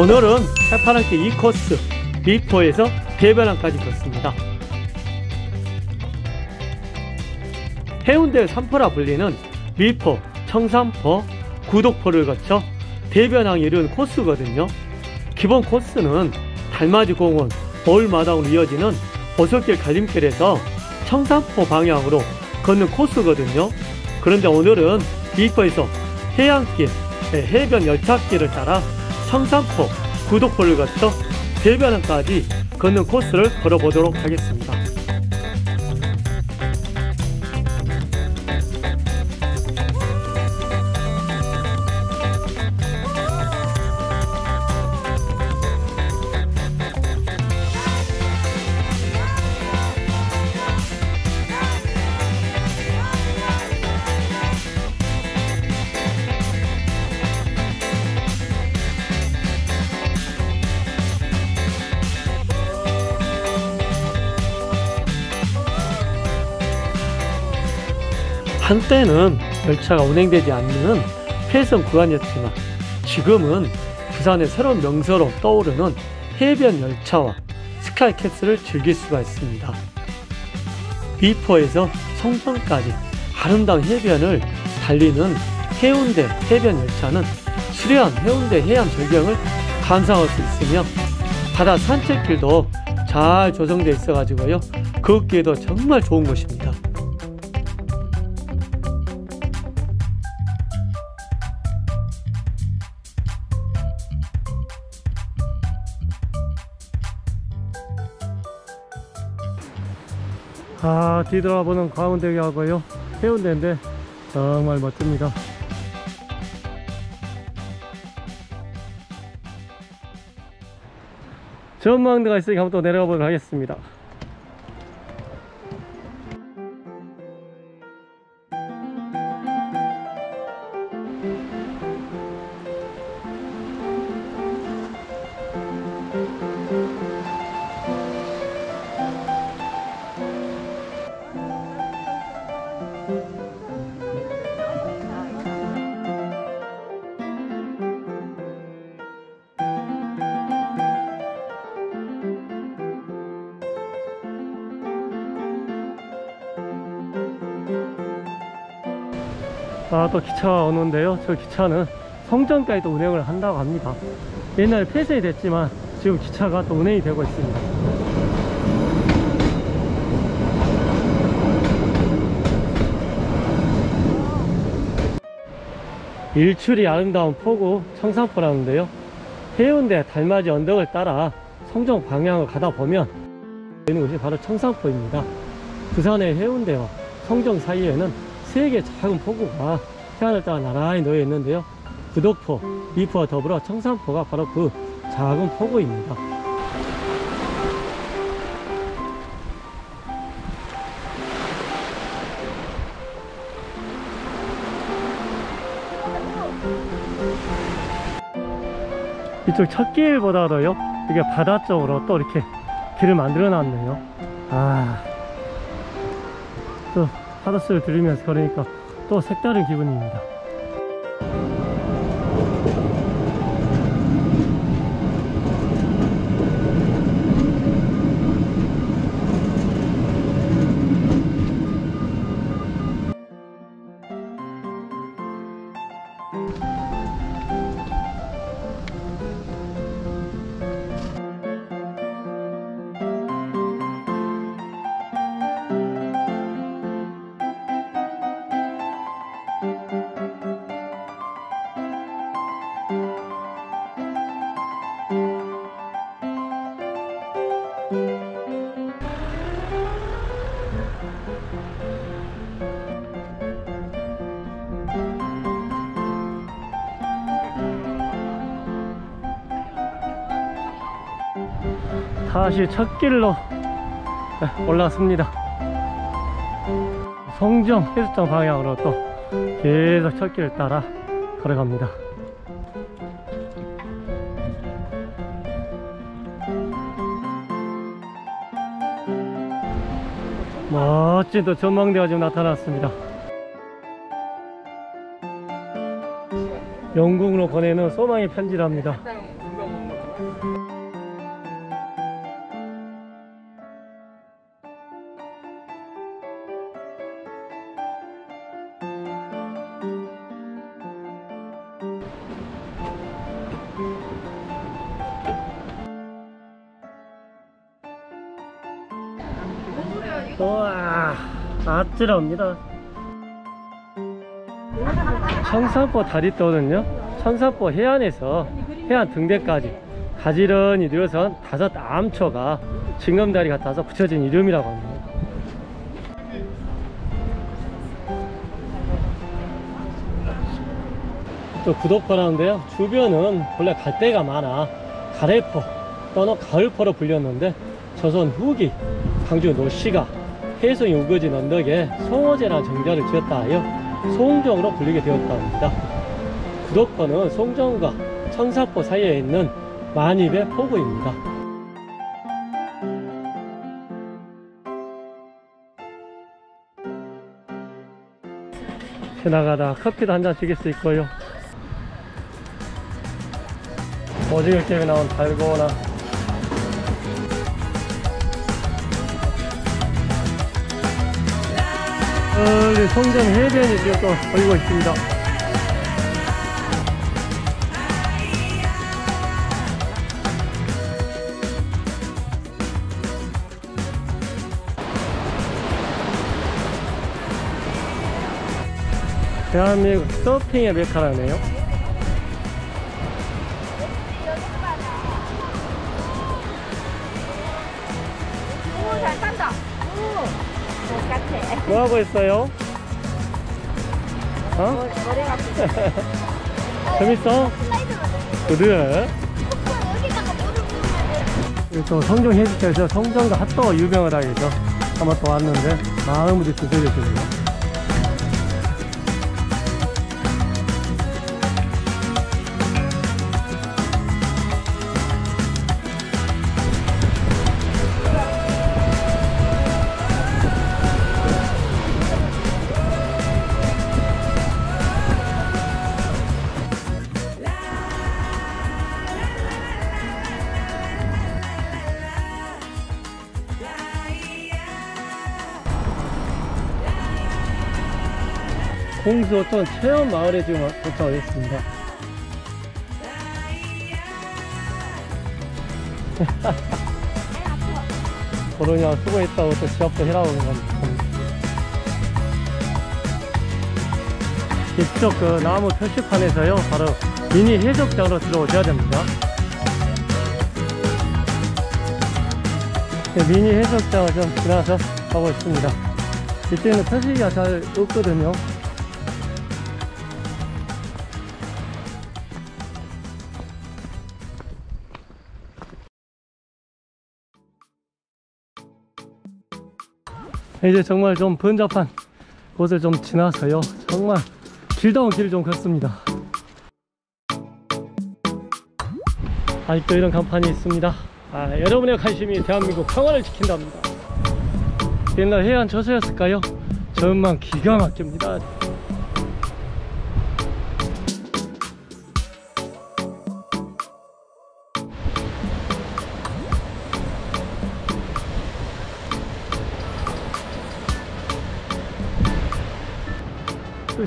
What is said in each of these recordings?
오늘은 해파랑길 2코스 미포에서 대변항까지 걷습니다. 해운대 삼포라 불리는 미포, 청산포, 구독포를 거쳐 대변항에 이르는 코스거든요. 기본 코스는 달맞이 공원, 마을마당으로 이어지는 오솔길 갈림길에서 청산포 방향으로 걷는 코스거든요. 그런데 오늘은 미포에서 해안길, 네, 해변 열차길을 따라 청산포, 구독포를 거쳐 대변항까지 걷는 코스를 걸어보도록 하겠습니다. 한때는 열차가 운행되지 않는 폐성 구간이었지만 지금은 부산의 새로운 명소로 떠오르는 해변 열차와 스카이캐슬을 즐길 수가 있습니다. 비포에서 성천까지 아름다운 해변을 달리는 해운대 해변 열차는 수려한 해운대 해안 절경을 감상할 수 있으며 바다 산책길도 잘 조성되어 있어 가지고요 걷기에도 정말 좋은 곳입니다. 아 뒤돌아보는 가운데하고요. 해운대인데 정말 멋집니다. 전망대가 있으니까 한번 또 내려가 보도록 하겠습니다 아 또 기차가 오는데요. 저 기차는 성전까지 도 운행을 한다고 합니다. 옛날에 폐쇄 됐지만 지금 기차가 또 운행이 되고 있습니다. 일출이 아름다운 포구 청산포라는데요. 해운대 달맞이 언덕을 따라 성정 방향을 가다 보면 있는 곳이 바로 청산포입니다. 부산의 해운대와 성정 사이에는 세 개의 작은 포구가 해안을 따라 나란히 놓여 있는데요. 구독포, 미포와 더불어 청산포가 바로 그 작은 포구입니다. 이쪽 첫 길보다도요. 이게 바다 쪽으로 또 이렇게 길을 만들어 놨네요. 아또 파도소를 들으면서 걸으니까 또 색다른 기분입니다 다시 첫 길로 네, 올라왔습니다. 성정 해수장 방향으로 또 계속 첫 길을 따라 걸어갑니다 멋진 또 전망대가 지금 나타났습니다. 영국으로 보내는 소망의 편지랍니다. 네. 아찔합니다. 청산포 다리도는요, 청산포 해안에서 해안 등대까지 가지런히 늘어선 다섯 암초가 징검다리 같아서 붙여진 이름이라고 합니다. 또 구독포라는데요, 주변은 원래 갈대가 많아 가래포 또는 가을포로 불렸는데 조선 후기 광주 노씨가 해송이 우거진 언덕에 송어제라는 정자를 지었다 하여 송정으로 불리게 되었다 합니다. 구독포는 송정과 청사포 사이에 있는 만입의 포구입니다. 지나가다 커피도 한 잔 드실 수 있고요. 오징어 게임에 나온 달고나 멀리 송정 해변이 지금 또 보이고 있습니다. 대한민국 서핑의 메카라네요. 뭐 하고 있어요? 어? 머리가 재밌어? 슬라이드 그래? 또 성정 해수처에서 성정과 핫도그 유명하다 해서 한번 또 왔는데 마음으로 드셔주세요. 공수 어떤 체험 마을에 지금 도착했습니다. 코로나 수고했다고 또 취업도 해라고 합니다. 이쪽 그 나무 표시판에서요, 바로 미니 해수욕장으로 들어오셔야 됩니다. 네, 미니 해수욕장을 좀 지나서 가고 있습니다. 이때는 표시가 잘 없거든요. 이제 정말 좀 번잡한 곳을 좀 지나서요. 정말 길다운 길을 좀 걷습니다. 아직도 이런 간판이 있습니다. 아, 여러분의 관심이 대한민국 평화를 지킨답니다. 옛날 해안 저수였을까요? 전망 기가 막힙니다.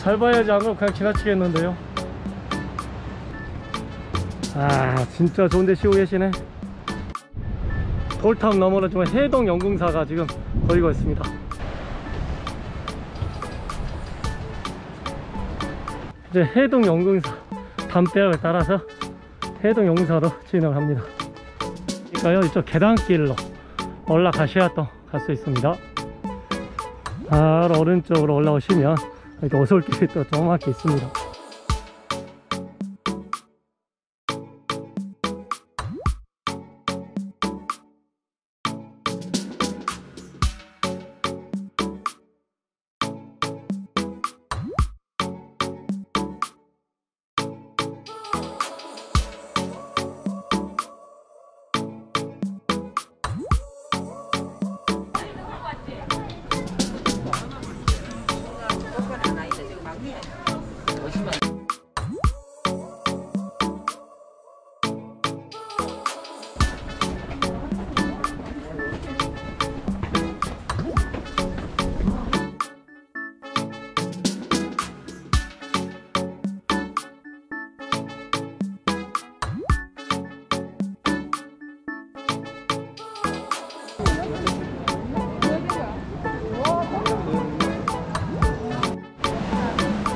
잘 봐야지 안 그러면 그냥 지나치겠는데요. 아 진짜 좋은데 쉬고 계시네. 돌탑 너머로 지금 해동 연궁사가 지금 보이고 있습니다. 이제 해동 연궁사 담벼락을 따라서 해동 연궁사로 진행을 합니다. 그러니까요 이쪽 계단길로 올라가셔야 또 갈 수 있습니다. 바로 오른쪽으로 올라오시면 이렇게 오솔길이 또 조그맣게 있습니다.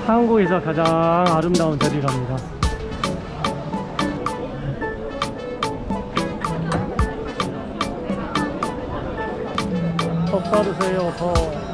한국에서 가장 아름다운 절이랍니다. 더 따르세요, 더.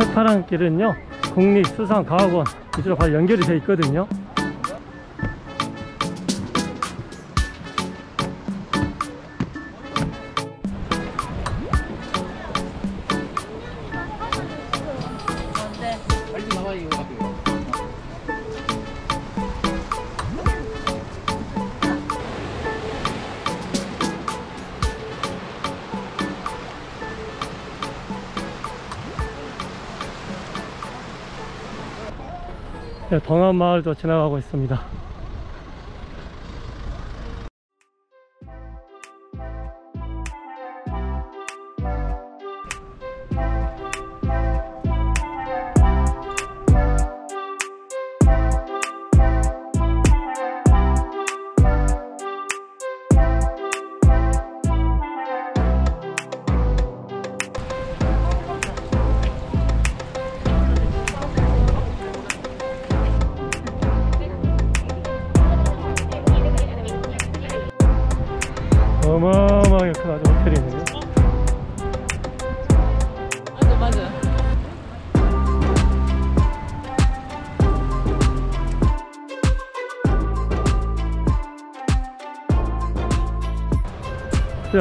해파란 길은요 국립수산과학원 이쪽으로 바로 연결이 되어 있거든요 네, 동안 마을도 지나가고 있습니다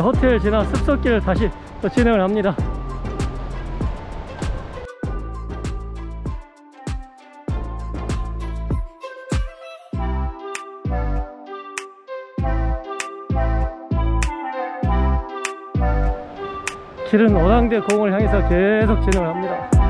호텔 지나 습속길을 다시 또 진행을 합니다. 길은 오당대 공을 향해서 계속 진행을 합니다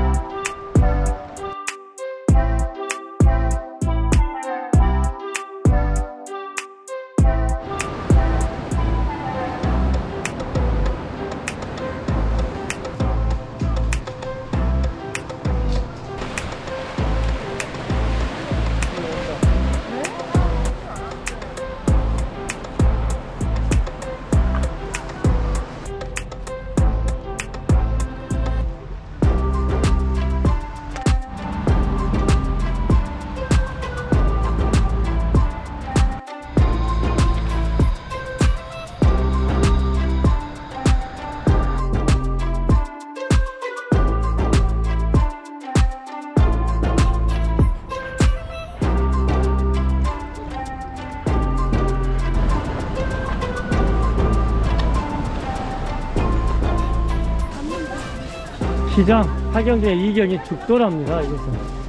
시장 하경중의 이경이 죽도랍니다 이것은